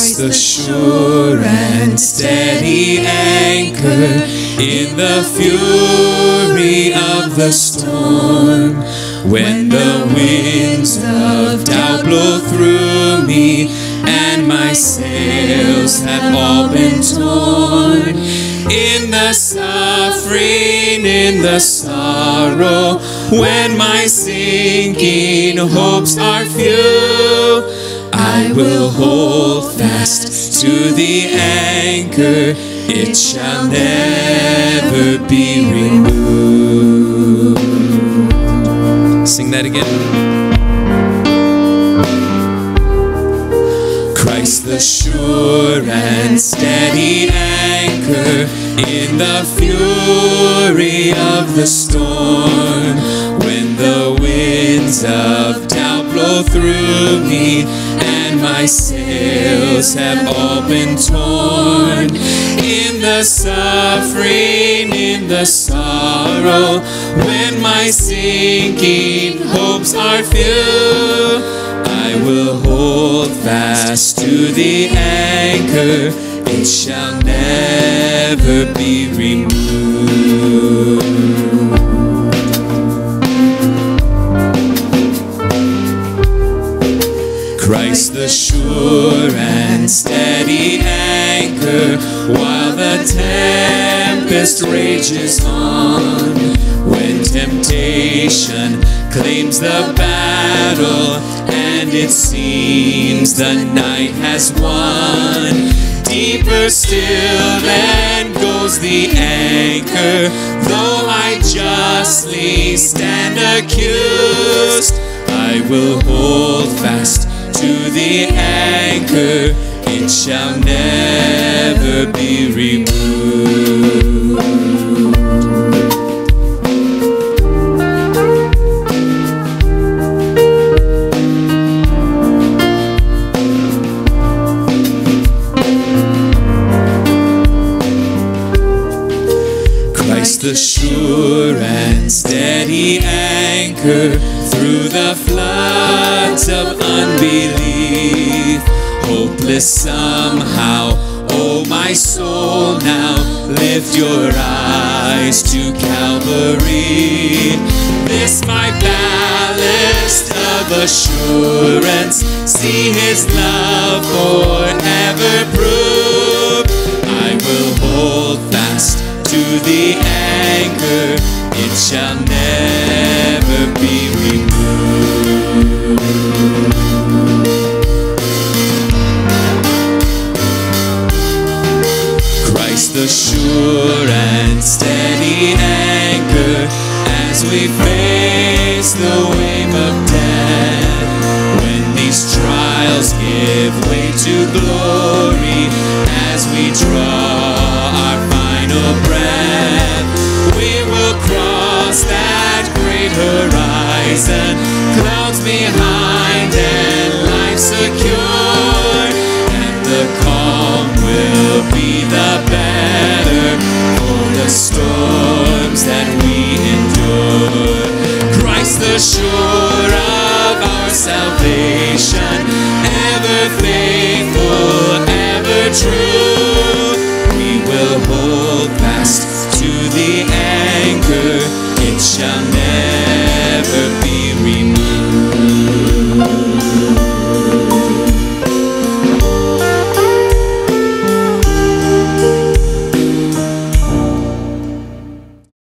Christ the sure and steady anchor in the fury of the storm. When the winds of doubt blow through me and my sails have all been torn. In the suffering, in the sorrow, when my sinking hopes are few, I will hold fast to the anchor, it shall never be removed. Sing that again. Christ the sure and steady anchor in the fury of the storm. When the winds of doubt blow through me my sails have all been torn. In the suffering, in the sorrow, when my sinking hopes are few, I will hold fast to the anchor, it shall never be removed. Sure and steady anchor, while the tempest rages on. When temptation claims the battle, and it seems the night has won. Deeper still then goes the anchor, though I justly stand accused. I will hold fast to the anchor, it shall never be removed. Christ the sure and steady anchor through the floods of unbelief. Hopeless somehow, oh my soul, now lift your eyes to Calvary. This my ballast of assurance, see his love forever prove. I will hold fast to the anchor, it shall never be removed. The sure and steady anchor, as we face the wave of death. When these trials give way to glory, as we draw our final breath, we will cross that great horizon, clouds behind and life secure, to the anchor, it shall never.